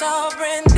sovereign.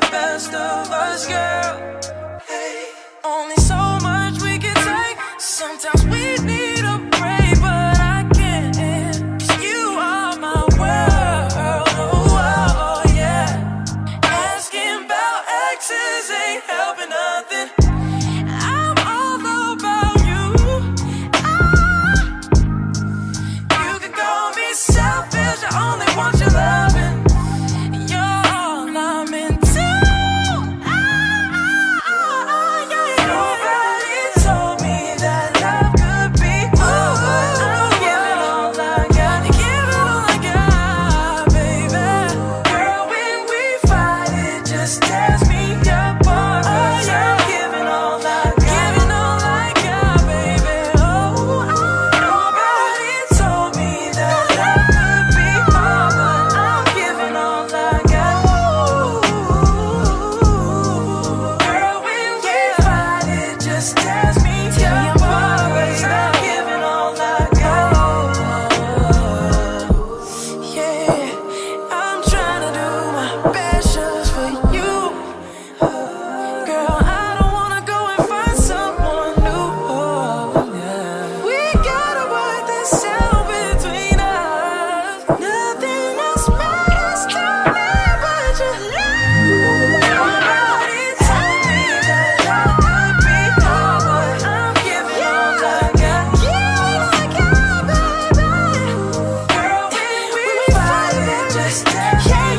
the best of us, girl. Yeah.